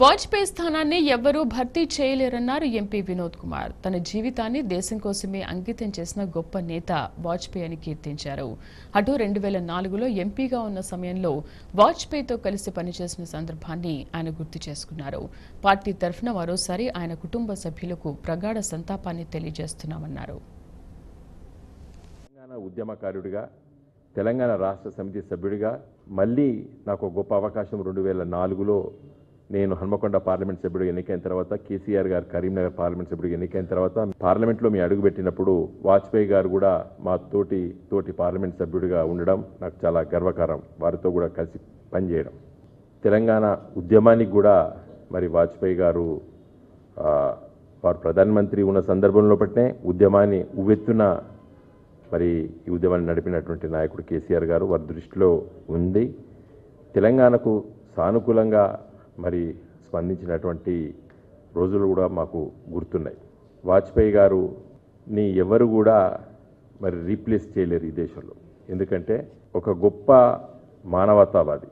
వాజ్పేయి స్థానాన్ని ఎవ్వరూ భర్తీ చేయలేరన్నారు ఎంపీ వినోద్ కుమార్. తన జీవితాన్ని దేశం కోసమే అంకితం చేసిన గొప్ప నేత వాజ్పేయి అని కీర్తించారు. అటు రెండు వేల నాలుగులో ఎంపీగా ఉన్న సమయంలో వాజ్పేయితో కలిసి పనిచేసిన సందర్భాన్ని ఆయన గుర్తు చేసుకున్నారు. పార్టీ తరఫున మరోసారి ఆయన కుటుంబ సభ్యులకు ప్రగాఢ సంతాపాన్ని తెలియజేస్తున్నామన్నారు. తెలంగాణ ఉద్యమకారుడిగా తెలంగాణ రాష్ట్ర సమితి సభ్యుడిగా మళ్ళీ నాకు గొప్ప అవకాశం రెండు వేల నాలుగులో నేను హన్మకొండ పార్లమెంట్ సభ్యుడు ఎన్నికైన తర్వాత కేసీఆర్ గారు కరీంనగర్ పార్లమెంట్ సభ్యుడు ఎన్నికైన తర్వాత పార్లమెంట్లో మీ అడుగుపెట్టినప్పుడు వాజ్పేయి గారు కూడా మా తోటి తోటి పార్లమెంట్ సభ్యుడిగా ఉండడం నాకు చాలా గర్వకారం. వారితో కూడా కలిసి పనిచేయడం. తెలంగాణ ఉద్యమానికి కూడా మరి వాజ్పేయి గారు వారు ప్రధానమంత్రి ఉన్న సందర్భంలో పట్టినే ఉద్యమాన్ని ఉవ్వెత్తున మరి ఈ ఉద్యమాన్ని నడిపినటువంటి నాయకుడు కేసీఆర్ గారు వారి దృష్టిలో ఉంది. తెలంగాణకు సానుకూలంగా మరి స్పందించినటువంటి రోజులు కూడా మాకు గుర్తున్నాయి. వాజ్పేయి గారు ని ఎవరు కూడా మరి రీప్లేస్ చేయలేరు ఈ దేశంలో. ఎందుకంటే ఒక గొప్ప మానవతావాది.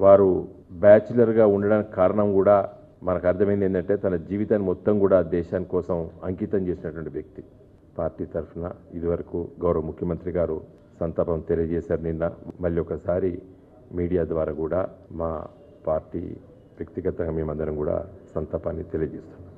వారు బ్యాచులర్గా ఉండడానికి కారణం కూడా మనకు అర్థమైంది ఏంటంటే తన జీవితాన్ని మొత్తం కూడా దేశాని కోసం అంకితం చేసినటువంటి వ్యక్తి. పార్టీ తరఫున ఇదివరకు గౌరవ ముఖ్యమంత్రి గారు సంతాపం తెలియజేశారు నిన్న. మళ్ళీ ఒకసారి మీడియా ద్వారా కూడా మా పార్టీ వ్యక్తిగతంగా మేమందరం కూడా సంతాపాన్ని తెలియజేస్తున్నాం.